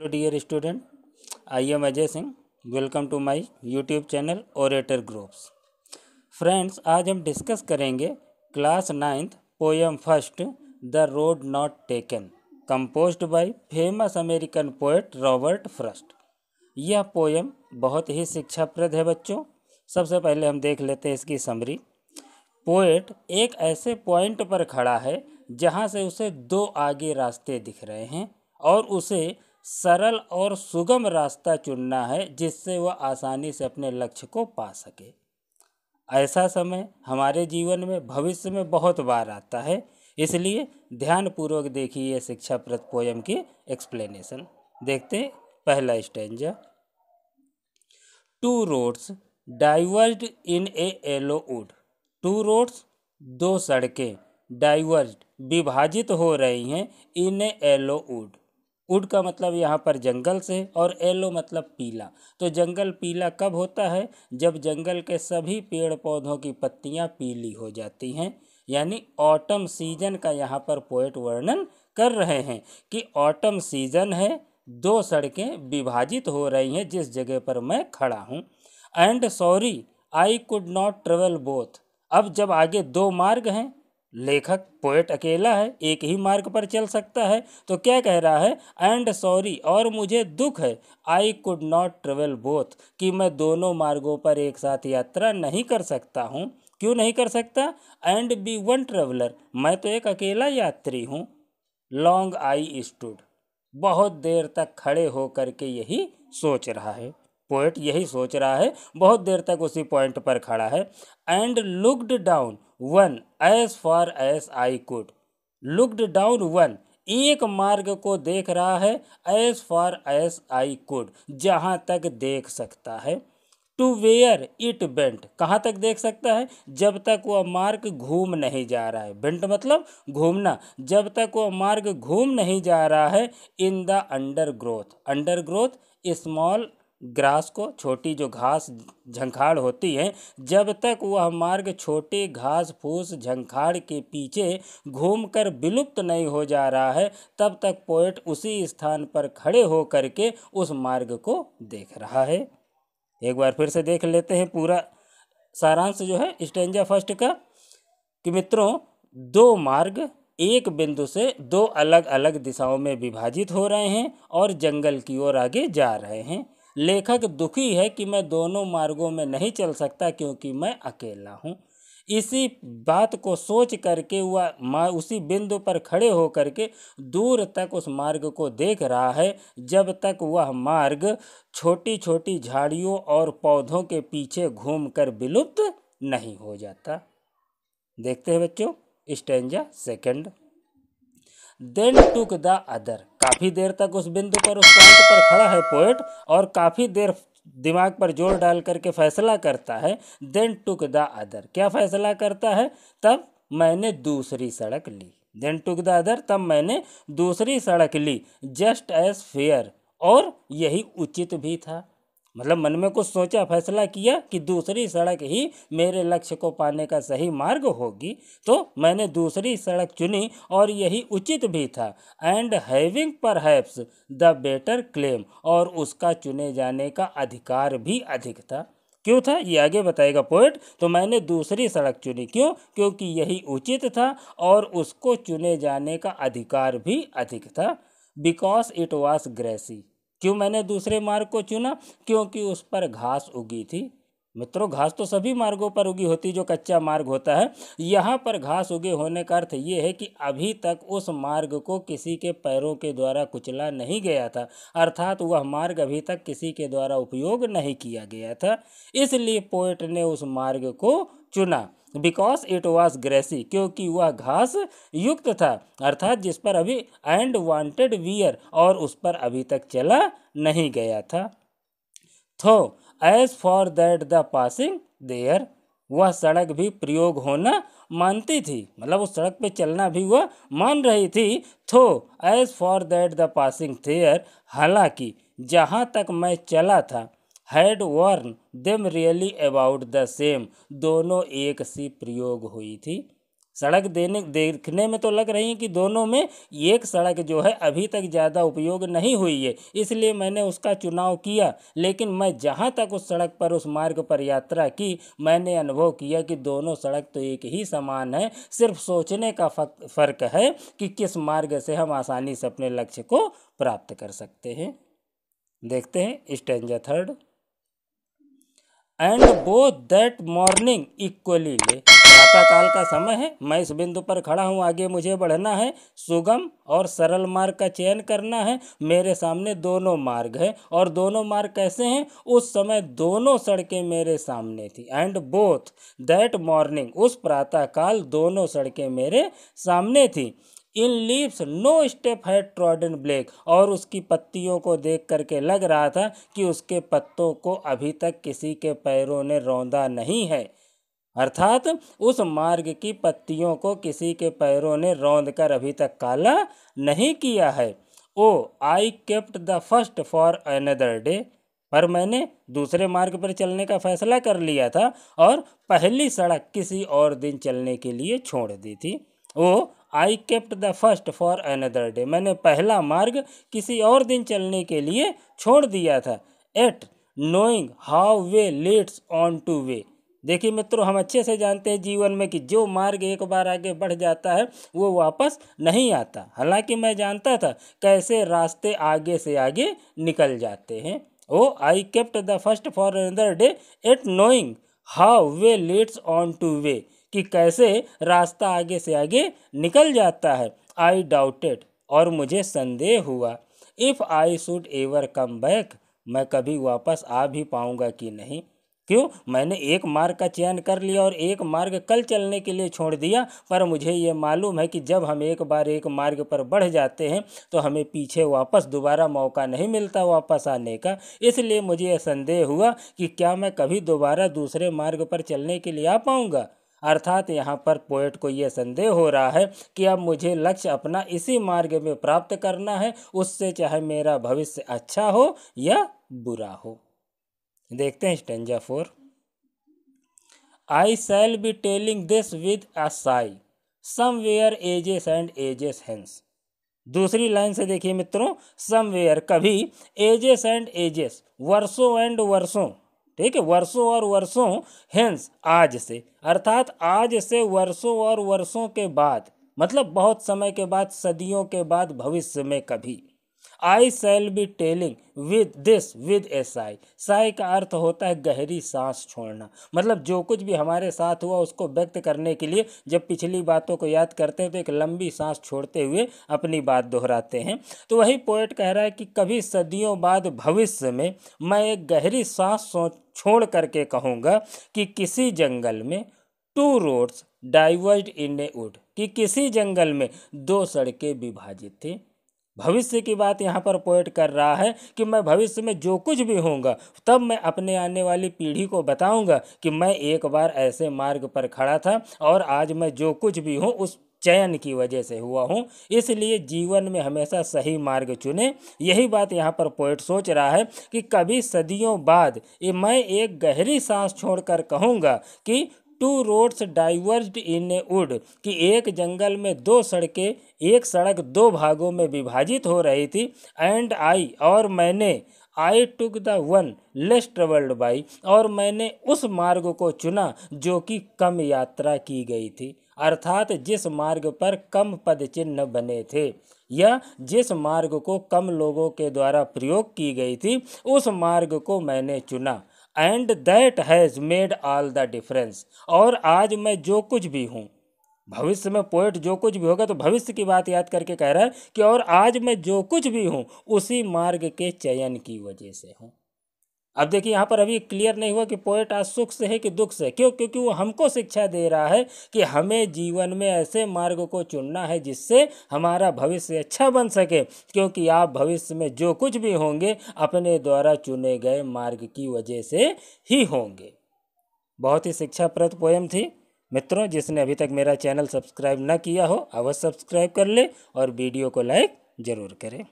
Hello dear student, I am Ajay Singh. Welcome to my YouTube channel orator groups. Friends, आज हम discuss करेंगे class ninth poem first, the road not taken composed by famous American poet Robert Frost. यह poem बहुत ही शिक्षाप्रद है बच्चों। सबसे पहले हम देख लेते हैं इसकी समरी पोएट एक ऐसे पॉइंट पर खड़ा है जहाँ से उसे दो आगे रास्ते दिख रहे हैं और उसे सरल और सुगम रास्ता चुनना है जिससे वह आसानी से अपने लक्ष्य को पा सके। ऐसा समय हमारे जीवन में भविष्य में बहुत बार आता है, इसलिए ध्यानपूर्वक देखिए शिक्षाप्रद पोयम की एक्सप्लेनेशन देखते पहला stanza two roads diverge in a yellow wood two roads दो सड़कें डाइवर्ज विभाजित हो रही हैं in a yellow wood wood का मतलब यहाँ पर जंगल से और येलो मतलब पीला। तो जंगल पीला कब होता है? जब जंगल के सभी पेड़ पौधों की पत्तियाँ पीली हो जाती हैं। यानी ऑटम सीज़न का यहाँ पर पोएट वर्णन कर रहे हैं कि ऑटम सीज़न है, दो सड़कें विभाजित हो रही हैं जिस जगह पर मैं खड़ा हूँ। And sorry, I could not travel both. अब जब आगे दो मार्ग हैं लेखक पोएट अकेला है, एक ही मार्ग पर चल सकता है। तो क्या कह रहा है? एंड सॉरी और मुझे दुख है। I could not travel both कि मैं दोनों मार्गों पर एक साथ यात्रा नहीं कर सकता हूँ। क्यों नहीं कर सकता? एंड बी वन ट्रेवलर मैं तो एक अकेला यात्री हूँ। लॉन्ग आई स्टूड बहुत देर तक खड़े होकर के यही सोच रहा है। पोएट यही सोच रहा है, बहुत देर तक उसी पॉइंट पर खड़ा है। And looked down one as far as I could looked down one एक मार्ग को देख रहा है as far as I could जहाँ तक देख सकता है। टू वेयर इट बेंट कहाँ तक देख सकता है? जब तक वह मार्ग घूम नहीं जा रहा है। बेंट मतलब घूमना। जब तक वह मार्ग घूम नहीं जा रहा है in the undergrowth undergrowth small grass को, छोटी जो घास झंखाड़ होती है, जब तक वह मार्ग छोटे घास फूस झंखाड़ के पीछे घूमकर विलुप्त नहीं हो जा रहा है, तब तक पोएट उसी स्थान पर खड़े हो करके उस मार्ग को देख रहा है। एक बार फिर से देख लेते हैं पूरा सारांश जो है, स्टेंजा फ़र्स्ट का, कि मित्रों, दो मार्ग एक बिंदु से दो अलग अलग दिशाओं में विभाजित हो रहे हैं और जंगल की ओर आगे जा रहे हैं। लेखक दुखी है कि मैं दोनों मार्गों में नहीं चल सकता क्योंकि मैं अकेला हूँ। इसी बात को सोच करके वह उसी बिंदु पर खड़े हो करके दूर तक उस मार्ग को देख रहा है। जब तक वह मार्ग छोटी छोटी झाड़ियों और पौधों के पीछे घूमकर विलुप्त नहीं हो जाता। देखते हैं बच्चों stanza second. Then took the other काफ़ी देर तक उस बिंदु पर, उस पॉइंट पर खड़ा है पोएट और काफ़ी देर दिमाग पर ज़ोर डाल करके फैसला करता है। देन टुक द अदर क्या फैसला करता है? तब मैंने दूसरी सड़क ली। देन टुक द अदर तब मैंने दूसरी सड़क ली। जस्ट एज फेयर और यही उचित भी था। मतलब मन में कुछ सोचा, फैसला किया कि दूसरी सड़क ही मेरे लक्ष्य को पाने का सही मार्ग होगी तो मैंने दूसरी सड़क चुनी और यही उचित भी था। And having perhaps the better claim और उसका चुने जाने का अधिकार भी अधिक था। क्यों था? ये आगे बताएगा पोइट तो मैंने दूसरी सड़क चुनी। क्यों? क्योंकि यही उचित था और उसको चुने जाने का अधिकार भी अधिक था। बिकॉज़ इट वॉज़ ग्रेसी क्यों मैंने दूसरे मार्ग को चुना? क्योंकि उस पर घास उगी थी। मित्रों, घास तो सभी मार्गों पर उगी होती, जो कच्चा मार्ग होता है। यहाँ पर घास उगे होने का अर्थ ये है कि अभी तक उस मार्ग को किसी के पैरों के द्वारा कुचला नहीं गया था। अर्थात वह मार्ग अभी तक किसी के द्वारा उपयोग नहीं किया गया था। इसलिए पोएट ने उस मार्ग को चुना। बिकॉज़ इट वॉज़ ग्रेसी क्योंकि वह घास युक्त था, अर्थात जिस पर अभी एंड वांटेड वियर और उस पर अभी तक चला नहीं गया था। Though as for that the passing there वह सड़क भी प्रयोग होना मानती थी मतलब उस सड़क पे चलना भी वह मान रही थी। Though as for that the passing there हालाँकि जहाँ तक मैं चला था had worn them really about the same दोनों एक सी प्रयोग हुई थी। सड़क देने, देखने में तो लग रही है कि दोनों में एक सड़क जो है अभी तक ज़्यादा उपयोग नहीं हुई है, इसलिए मैंने उसका चुनाव किया। लेकिन मैं जहाँ तक उस सड़क पर, उस मार्ग पर यात्रा की, मैंने अनुभव किया कि दोनों सड़क तो एक ही समान है। सिर्फ़ सोचने का फ़र्क है कि किस मार्ग से हम आसानी से अपने लक्ष्य को प्राप्त कर सकते हैं। देखते हैं stanza third. And both that morning equally. प्रातःकाल का समय है, मैं इस बिंदु पर खड़ा हूँ, आगे मुझे बढ़ना है, सुगम और सरल मार्ग का चयन करना है, मेरे सामने दोनों मार्ग है, और दोनों मार्ग कैसे हैं? उस समय दोनों सड़कें मेरे सामने थी, एंड बोथ दैट मॉर्निंग, उस प्रातःकाल दोनों सड़कें मेरे सामने थी। In leaves no step had trodden black. और उसकी पत्तियों को देख करके लग रहा था कि उसके पत्तों को अभी तक किसी के पैरों ने रौंदा नहीं है। अर्थात उस मार्ग की पत्तियों को किसी के पैरों ने रौंद कर अभी तक काला नहीं किया है। ओ I kept the first for another day पर मैंने दूसरे मार्ग पर चलने का फैसला कर लिया था और पहली सड़क किसी और दिन चलने के लिए छोड़ दी थी। ओ I kept the first for another day मैंने पहला मार्ग किसी और दिन चलने के लिए छोड़ दिया था। Yet knowing how way leads on to way देखिए मित्रों, हम अच्छे से जानते हैं जीवन में कि जो मार्ग एक बार आगे बढ़ जाता है, वो वापस नहीं आता। हालाँकि मैं जानता था कैसे रास्ते आगे से आगे निकल जाते हैं। ओ I kept the first for another day yet knowing how way leads on to way कि कैसे रास्ता आगे से आगे निकल जाता है। आई डाउटेड और मुझे संदेह हुआ if I should ever come back मैं कभी वापस आ भी पाऊँगा कि नहीं? क्यों? मैंने एक मार्ग का चयन कर लिया और एक मार्ग कल चलने के लिए छोड़ दिया, पर मुझे ये मालूम है कि जब हम एक बार एक मार्ग पर बढ़ जाते हैं तो हमें पीछे वापस दोबारा मौका नहीं मिलता वापस आने का। इसलिए मुझे यह संदेह हुआ कि क्या मैं कभी दोबारा दूसरे मार्ग पर चलने के लिए आ पाऊँगा? अर्थात यहाँ पर पोएट को ये संदेह हो रहा है कि अब मुझे लक्ष्य अपना इसी मार्ग में प्राप्त करना है, उससे चाहे मेरा भविष्य अच्छा हो या बुरा हो। देखते हैं stanza four. I shall be telling this with a sigh somewhere ages and ages hence दूसरी लाइन से देखिए मित्रों समवेयर कभी एजेस एंड एजेस वर्षों एंड वर्षों ठीक है, वर्षों और वर्षों हेंस आज से, अर्थात आज से वर्षों और वर्षों के बाद मतलब बहुत समय के बाद, सदियों के बाद, भविष्य में कभी। I shall be telling with this with a sigh sigh का अर्थ होता है गहरी सांस छोड़ना। मतलब जो कुछ भी हमारे साथ हुआ, उसको व्यक्त करने के लिए जब पिछली बातों को याद करते हैं तो एक लंबी सांस छोड़ते हुए अपनी बात दोहराते हैं। तो वही पोएट कह रहा है कि कभी सदियों बाद भविष्य में मैं एक गहरी सांस छोड़ करके कहूँगा कि किसी जंगल में two roads diverge in a wood कि किसी जंगल में दो सड़कें विभाजित थी। भविष्य की बात यहाँ पर पोइट कर रहा है कि मैं भविष्य में जो कुछ भी होऊँगा, तब मैं अपने आने वाली पीढ़ी को बताऊँगा कि मैं एक बार ऐसे मार्ग पर खड़ा था और आज मैं जो कुछ भी हूँ, उस चयन की वजह से हुआ हूँ। इसलिए जीवन में हमेशा सही मार्ग चुने। यही बात यहाँ पर पोइट सोच रहा है कि कभी सदियों बाद, मैं एक गहरी सांस छोड़कर कहूँगा कि two roads diverged in a wood, कि एक जंगल में दो सड़कें, एक सड़क दो भागों में विभाजित हो रही थी। एंड आई, और मैंने I took the one less travelled by और मैंने उस मार्ग को चुना जो कि कम यात्रा की गई थी। अर्थात जिस मार्ग पर कम पद चिन्ह बने थे, या जिस मार्ग को कम लोगों के द्वारा प्रयोग की गई थी, उस मार्ग को मैंने चुना। And that has made all the difference और आज मैं जो कुछ भी हूँ, भविष्य में पोइट जो कुछ भी होगा तो भविष्य की बात याद करके कह रहा है कि और आज मैं जो कुछ भी हूँ, उसी मार्ग के चयन की वजह से हूँ। अब देखिए, यहाँ पर अभी क्लियर नहीं हुआ कि पोएट आज सुख से है कि दुख से। क्यों? क्योंकि वो हमको शिक्षा दे रहा है कि हमें जीवन में ऐसे मार्ग को चुनना है जिससे हमारा भविष्य अच्छा बन सके। क्योंकि आप भविष्य में जो कुछ भी होंगे, अपने द्वारा चुने गए मार्ग की वजह से ही होंगे। बहुत ही शिक्षाप्रद पोएम थी। मित्रों, जिसने अभी तक मेरा चैनल सब्सक्राइब ना किया हो, अवश्य सब्सक्राइब कर ले और वीडियो को लाइक ज़रूर करें।